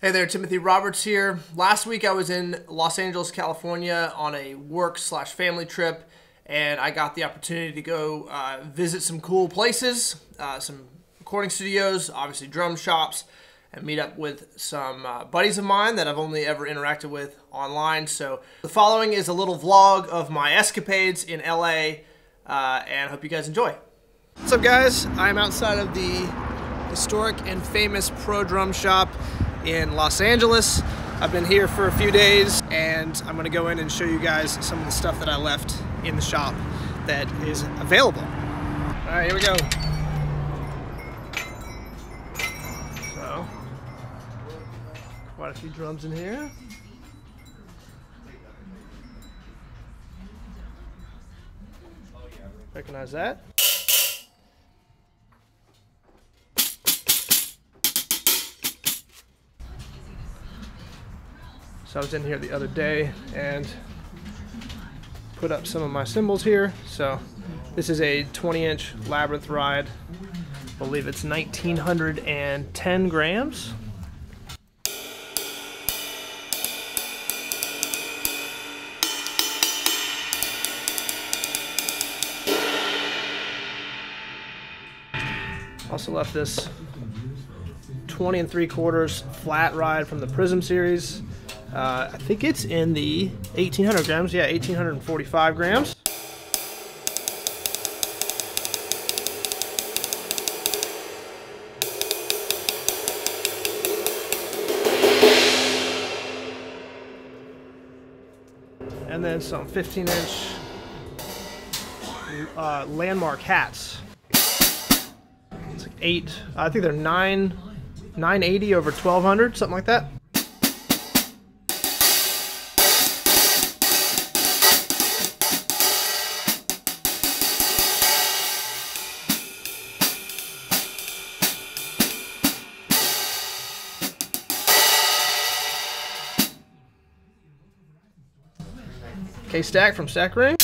Hey there, Timothy Roberts here. Last week I was in Los Angeles, California on a work slash family trip, and I got the opportunity to go uh, visit some cool places, uh, some recording studios, obviously drum shops, and meet up with some uh, buddies of mine that I've only ever interacted with online. So the following is a little vlog of my escapades in LA, uh, and I hope you guys enjoy. What's up, guys? I'm outside of the historic and famous Pro Drum Shop in Los Angeles. I've been here for a few days and I'm gonna go in and show you guys some of the stuff that I left in the shop that is available. All right, here we go. So, quite a few drums in here. Recognize that? So I was in here the other day and put up some of my cymbals here. So this is a 20 inch Labyrinth ride. I believe it's 1910 grams. Also left this 20 and 3 quarters flat ride from the Prism series. Uh, I think it's in the 1800 grams. Yeah, 1845 grams. And then some 15 inch uh, landmark hats. It's like eight, I think they're nine, 980 over 1200, something like that. K-Stack from Stack Ring.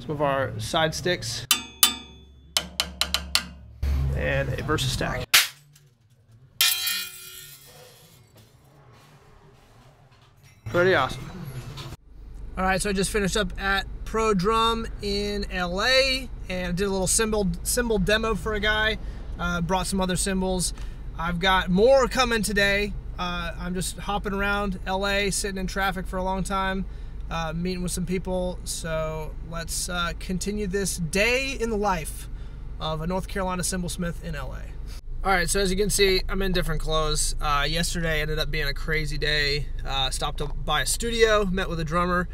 Some of our side sticks. And a Versa Stack. Pretty awesome. All right, so I just finished up at Pro Drum in LA and did a little cymbal cymbal demo for a guy. Uh, brought some other cymbals. I've got more coming today. Uh, I'm just hopping around LA, sitting in traffic for a long time, uh, meeting with some people. So let's uh, continue this day in the life of a North Carolina cymbalsmith in LA. All right, so as you can see, I'm in different clothes. Uh, yesterday ended up being a crazy day. Uh, stopped by a studio, met with a drummer,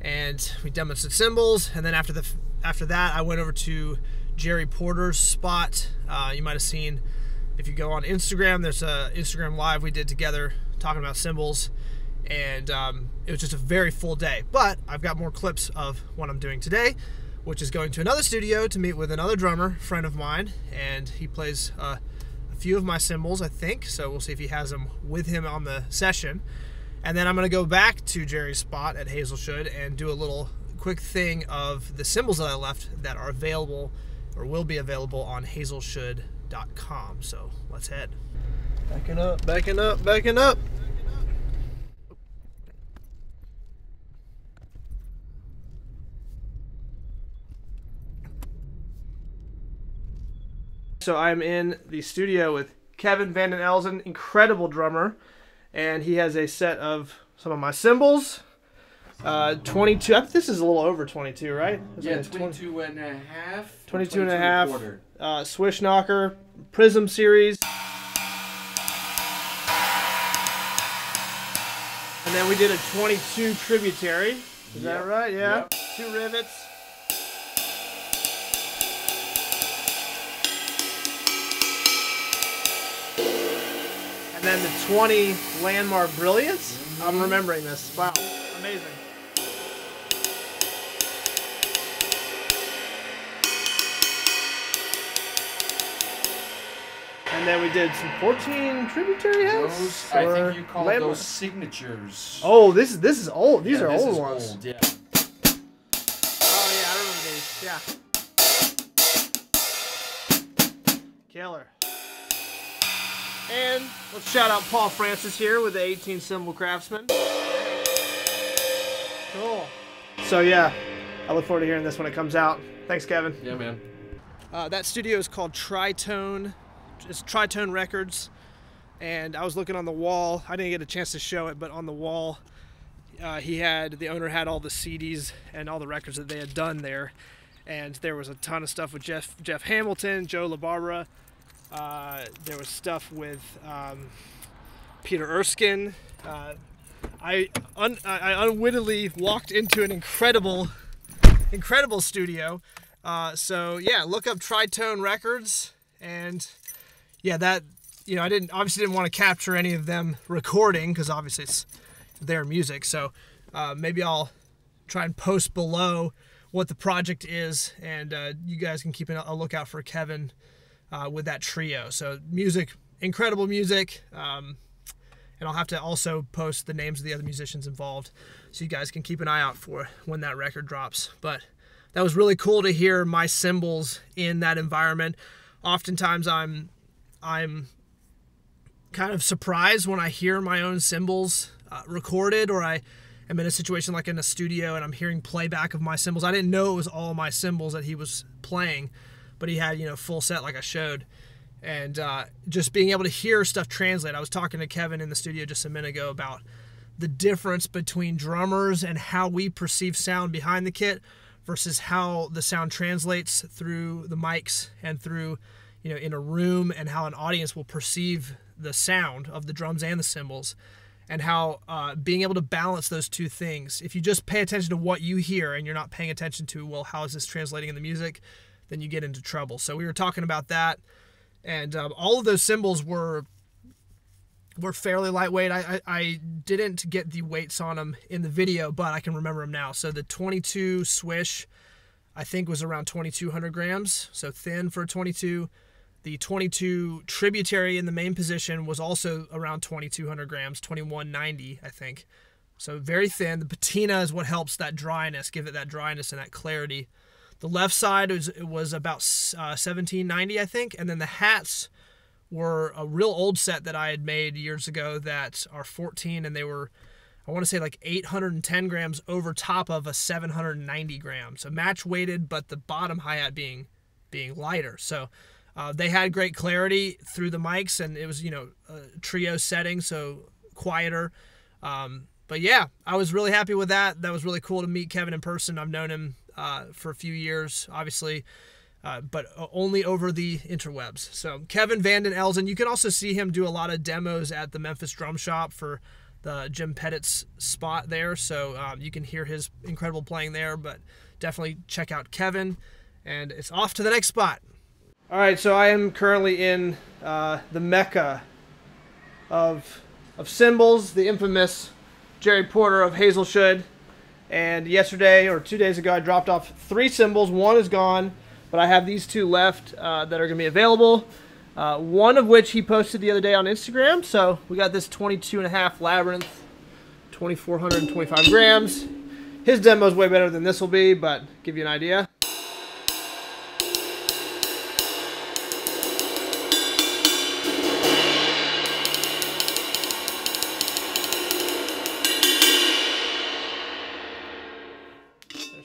and we some cymbals. And then after the after that, I went over to Jerry Porter's spot. Uh, you might have seen if you go on Instagram, there's a Instagram live we did together talking about cymbals, and um, it was just a very full day. But I've got more clips of what I'm doing today, which is going to another studio to meet with another drummer, friend of mine, and he plays uh, a few of my cymbals, I think. So we'll see if he has them with him on the session. And then I'm going to go back to Jerry's spot at Hazelshould and do a little quick thing of the cymbals that I left that are available or will be available on Hazelshould So let's head. Backing up, backing up, backing up. So I'm in the studio with Kevin Van Den Elzen, incredible drummer, and he has a set of some of my cymbals. Uh, 22. I think this is a little over 22, right? Yeah, 22 20, and a half. 22, and a half. And uh, Swish Knocker, Prism series. And then we did a 22 tributary. Is yep. that right? Yeah. Yep. Two rivets. And then the 20 Landmark Brilliance. Mm -hmm. I'm remembering this. Wow. Amazing. And then we did some 14 tributary hats. Those, I think you call those signatures. Oh, this is this is old. These yeah, are old ones. Old, yeah. Oh yeah, I remember these. Yeah. Killer. And let's shout out Paul Francis here with the 18 Cymbal Craftsman. Cool. So yeah, I look forward to hearing this when it comes out. Thanks, Kevin. Yeah, man. Uh, that studio is called Tritone. It's Tritone Records. And I was looking on the wall. I didn't get a chance to show it, but on the wall, uh, he had the owner had all the CDs and all the records that they had done there. And there was a ton of stuff with Jeff Jeff Hamilton, Joe LaBarbera. Uh, there was stuff with um, Peter Erskine. Uh, I, un, I unwittingly walked into an incredible, incredible studio. Uh, so yeah, look up Tritone Records, and yeah, that you know I didn't obviously didn't want to capture any of them recording because obviously it's their music. So uh, maybe I'll try and post below what the project is, and uh, you guys can keep a lookout for Kevin uh, with that trio. So music, incredible music. Um, and I'll have to also post the names of the other musicians involved so you guys can keep an eye out for when that record drops. But that was really cool to hear my cymbals in that environment. Oftentimes I'm I'm kind of surprised when I hear my own cymbals uh, recorded or I am in a situation like in a studio and I'm hearing playback of my cymbals. I didn't know it was all my cymbals that he was playing, but he had, you know, full set like I showed and uh, just being able to hear stuff translate. I was talking to Kevin in the studio just a minute ago about the difference between drummers and how we perceive sound behind the kit versus how the sound translates through the mics and through you know in a room and how an audience will perceive the sound of the drums and the cymbals and how uh, being able to balance those two things if you just pay attention to what you hear and you're not paying attention to well how is this translating in the music then you get into trouble so we were talking about that and um, all of those cymbals were were fairly lightweight. I, I, I didn't get the weights on them in the video, but I can remember them now. So the 22 swish, I think was around 2,200 grams, so thin for a 22. The 22 tributary in the main position was also around 2,200 grams, 2190, I think. So very thin. The patina is what helps that dryness, give it that dryness and that clarity. The left side was was about uh, 1790, I think, and then the hats were a real old set that I had made years ago that are 14, and they were, I want to say like 810 grams over top of a 790 grams, so match weighted, but the bottom hi hat being being lighter. So uh, they had great clarity through the mics, and it was you know a trio setting, so quieter. Um, but yeah, I was really happy with that. That was really cool to meet Kevin in person. I've known him uh, for a few years, obviously, uh, but only over the interwebs. So Kevin Van Den Elzen, you can also see him do a lot of demos at the Memphis Drum Shop for the Jim Pettit's spot there. So um, you can hear his incredible playing there, but definitely check out Kevin. And it's off to the next spot. All right, so I am currently in uh, the mecca of of cymbals, the infamous Jerry Porter of Hazelshould. And yesterday or two days ago, I dropped off three cymbals. One is gone, but I have these two left uh, that are going to be available. Uh, one of which he posted the other day on Instagram. So we got this 22 and a half Labyrinth, 2,425 grams. His demo is way better than this will be, but give you an idea.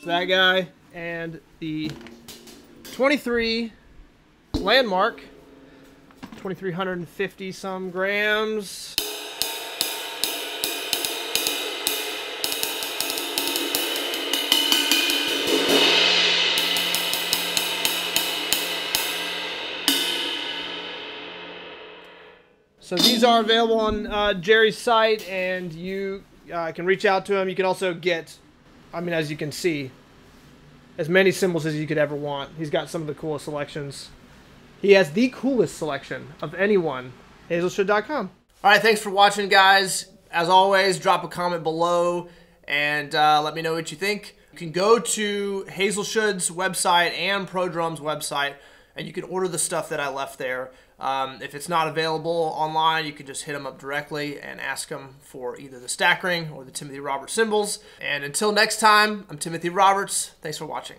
That guy, and the 23 Landmark, 2,350 some grams. So these are available on uh, Jerry's site, and you uh, can reach out to him. You can also get I mean, as you can see, as many cymbals as you could ever want. He's got some of the coolest selections. He has the coolest selection of anyone. Hazelshould.com. All right, thanks for watching, guys. As always, drop a comment below and uh, let me know what you think. You can go to Hazelshould's website and ProDrum's website, and you can order the stuff that I left there. Um, if it's not available online, you can just hit them up directly and ask them for either the stack ring or the Timothy Roberts cymbals. And until next time, I'm Timothy Roberts. Thanks for watching.